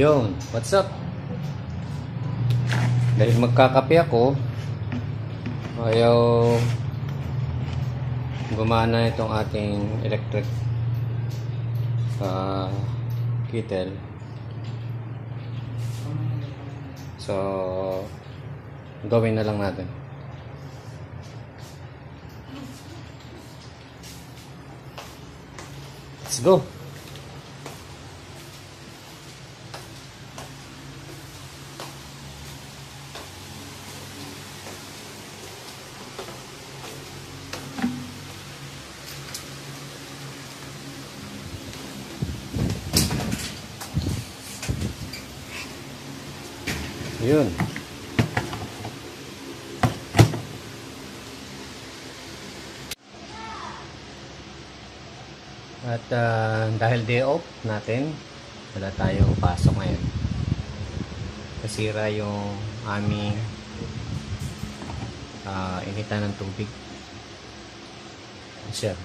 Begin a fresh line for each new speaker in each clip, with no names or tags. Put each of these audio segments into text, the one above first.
Yun, what's up? Dahil magkakape ako, ayaw gumana itong ating electric uh, kettle. So, gawin na lang natin. Let's go! Yun. At ah, dahil day off natin, wala tayong pasok ngayon. Kasira yung aming ah, initan ng tubig. Siya.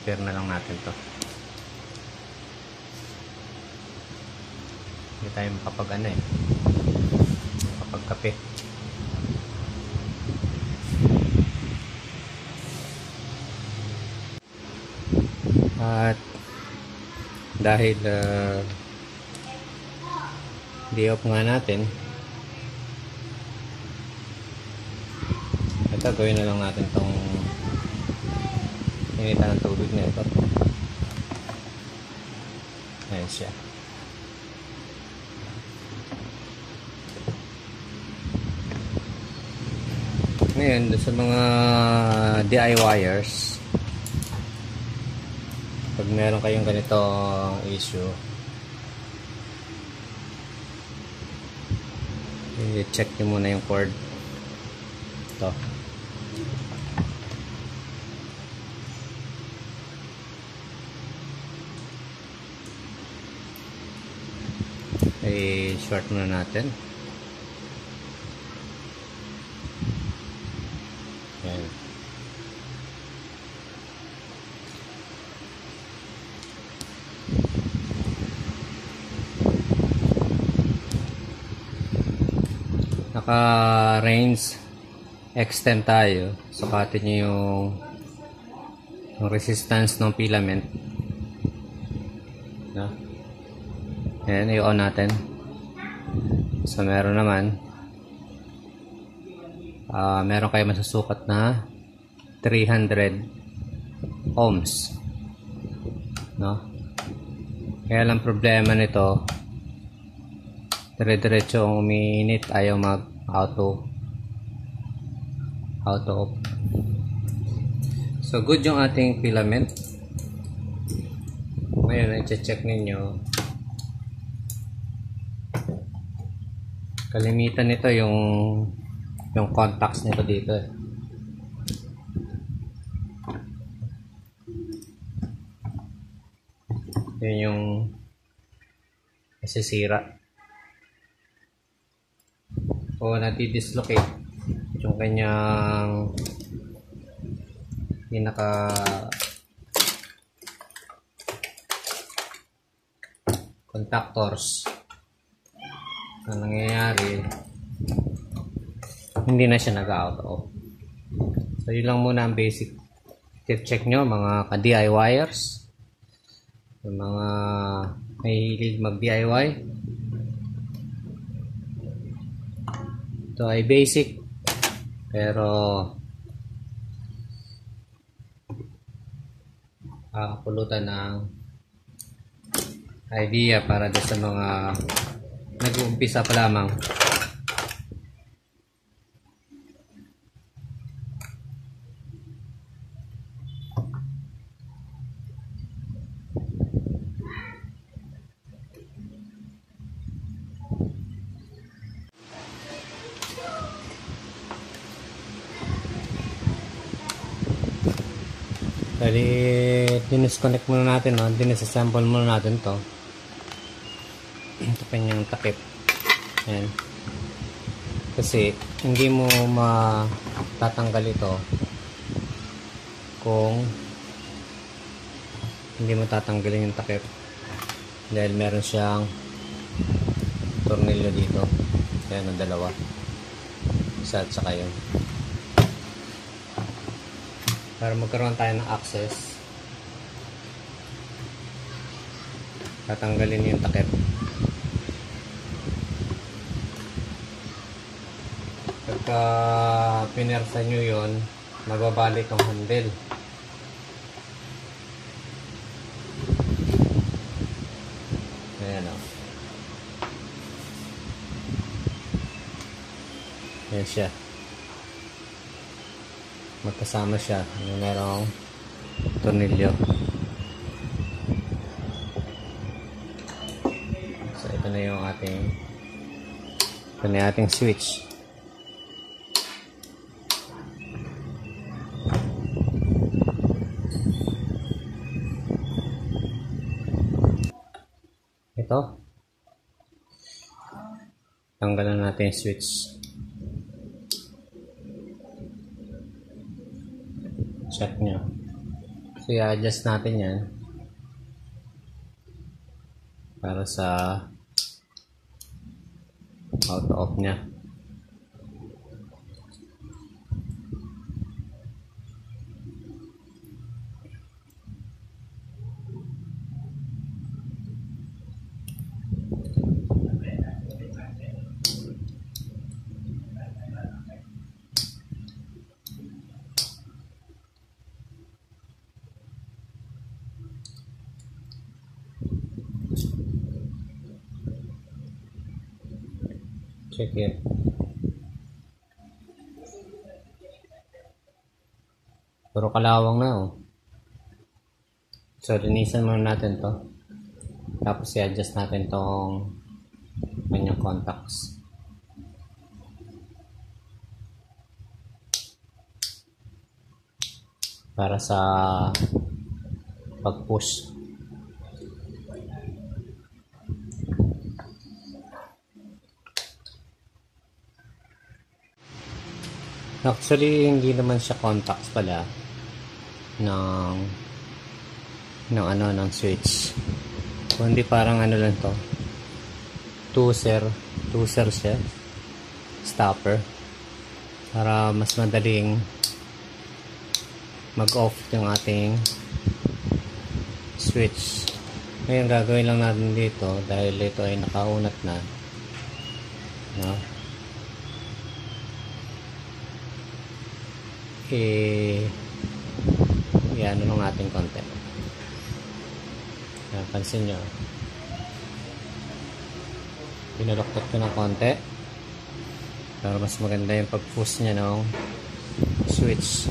I-repair na lang natin to. Hindi tayo makapag ano eh. Makapag kape at dahil uh, day off nga natin ito gawin na lang natin tong Initan ng tubig na ito. Ayan siya. Ngayon, sa mga DIYers, pag meron kayong ganito issue, i-check nyo muna yung cord. Ito. I-short muna natin. Yan naka range extend tayo. Sukatin nyo yung, yung resistance ng filament no? Ayan, i-on natin. So, meron naman. Uh, meron kayo masusukat na 300 ohms. No? Kaya lang problema nito, dire-diretso ang umiinit, ayaw mag-auto auto off. So, good yung ating filament. Ngayon, i-check ninyo kalimitan nito yung yung contacts nito dito eh. yun yung nasisira o nati-dislocate yung kanyang pinaka contactors ang nangyayari hindi na siya nag-auto so yun lang muna ang basic tip check nyo mga ka-DIYers mga may hilig mag-DIY ito ay basic pero kakapulutan ng idea para sa mga nag-uumpisa pa lamang. Bali, dinisconnect muna natin, no? dinisassemble muna natin to. Yung takip. Ayan. Kasi, hindi mo ma tatanggal ito kung hindi mo tatanggalin yung takip. Dahil meron siyang tornilyo dito. Ayan ang dalawa. Isa at saka yun. Para magkaroon tayo ng access tatanggalin yung takip pagka pinersa nyo yun magbabalik ang handle. Ayan o ayan siya. Magkasama siya. Yung merong tornilyo. So ito na yung ating ito na yung ating switch ito tanggalan natin yung switch. Check nyo. So i-adjust natin yan para sa auto off check it puro kalawang na oh. So linisan muna natin to. Tapos i-adjust natin tong kanyang contacts. Para sa pag-push Actually, hindi naman siya contacts pala ng ng ano ng switch. Kundi parang ano lang to. Tuser, tuser siya. Stopper. Para mas madaling mag-off yung ating switch. Ngayon gagawin lang natin dito dahil ito ay nakaunat na. No? eh yan nung ating konti. Yan, pansin nyo. Pinaluktot ko ng konti. Pero mas maganda yung pag-push nya ng switch.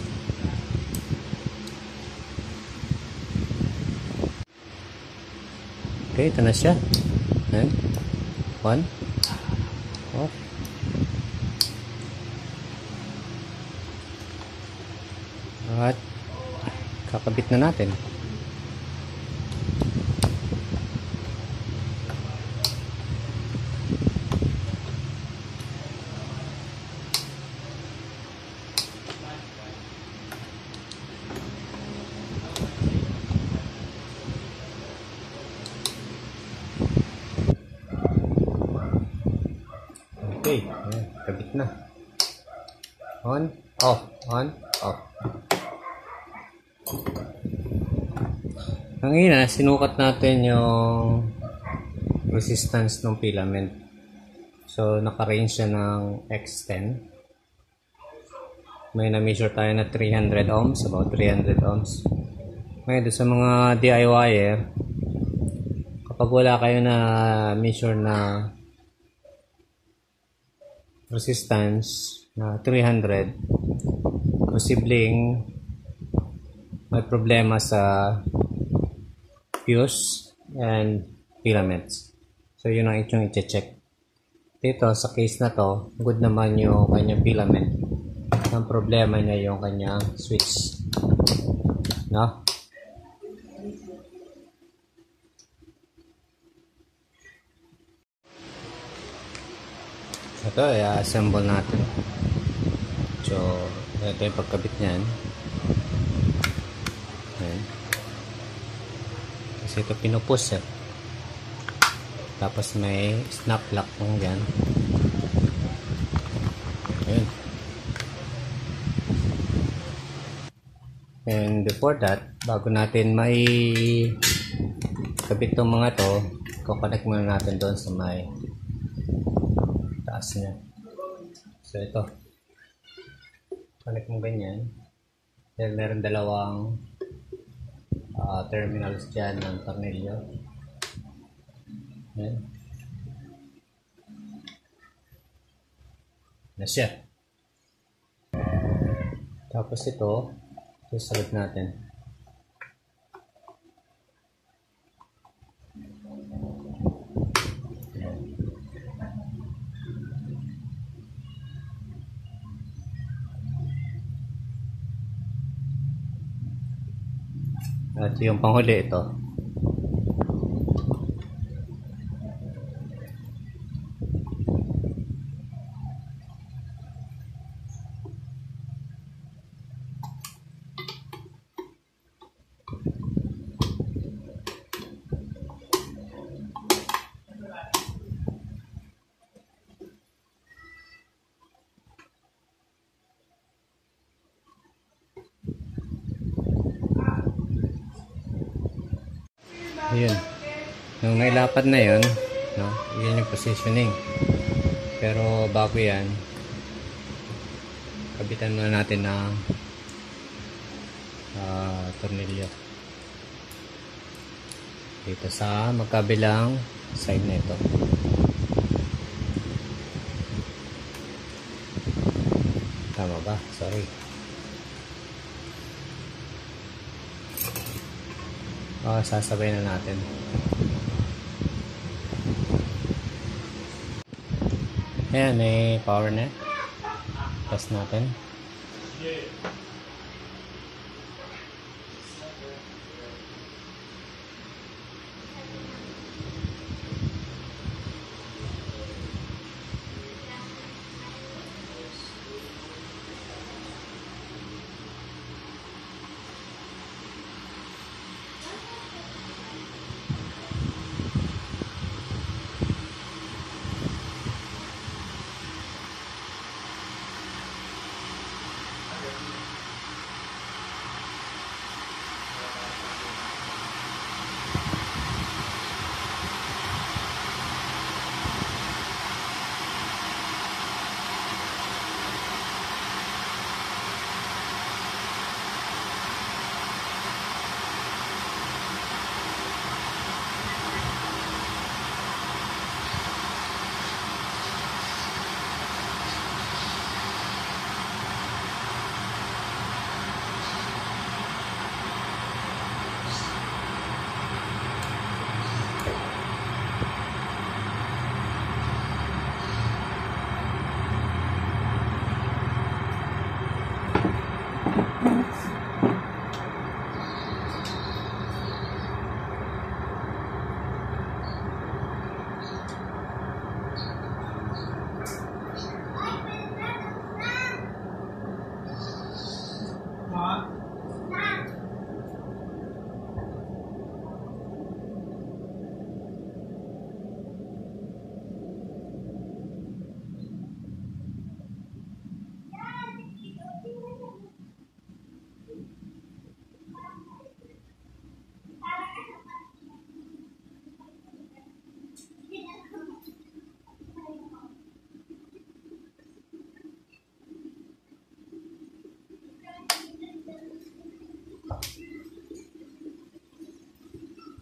Okay ito na siya. 1 kakabit na natin. Okay, kabit na. On, off, on, Ang ina, sinukat natin yung resistance ng filament. So, naka-range siya ng X10. May na-measure tayo na 300 ohms, about 300 ohms. Ngayon, sa mga DIYer, kapag wala kayo na measure na resistance na 300, posibleng may problema sa fuse and filaments. So, yun ang inyong i-check. Dito, sa case na to, good naman yung kanyang filament. Ang problema niya yung kanyang switch. No? Ito, i-assemble natin. So, Ito yung pagkabit niyan. Ayan. Kasi ito pinupus eh. Tapos may snap lock pong dyan. Ayan. And before that, bago natin may kabit tong mga to, kukonect muna natin doon sa may taas niya. So ito. Connect mo ganyan. Then meron dalawang ah, terminals dyan ng tornilyo. Ayan. Na siya. Tapos ito, susunod natin. At yung panghuli ito. Ayun. Nung nailapad na yun, no, yun yung positioning. Pero bago yan, kabitan muna natin ng ah, tornilyo. Dito sa magkabilang side na ito. Tama ba? Sorry. Ah, sasabay na natin. Ayan, may power net. Test natin.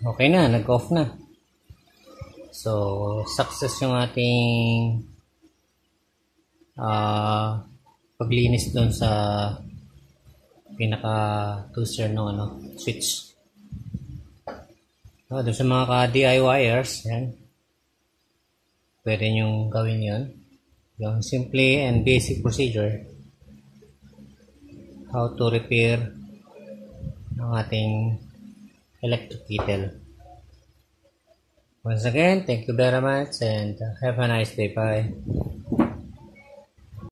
Okay na, nag-off na. So, success yung ating ah paglinis doon sa pinaka tooser ng ano, switch. So, doon sa mga ka-DIYers, yan. Pwede nyo gawin yun. Yung simple and basic procedure. How to repair ng ating electric kettle. Once again, thank you very much and have a nice day. Bye.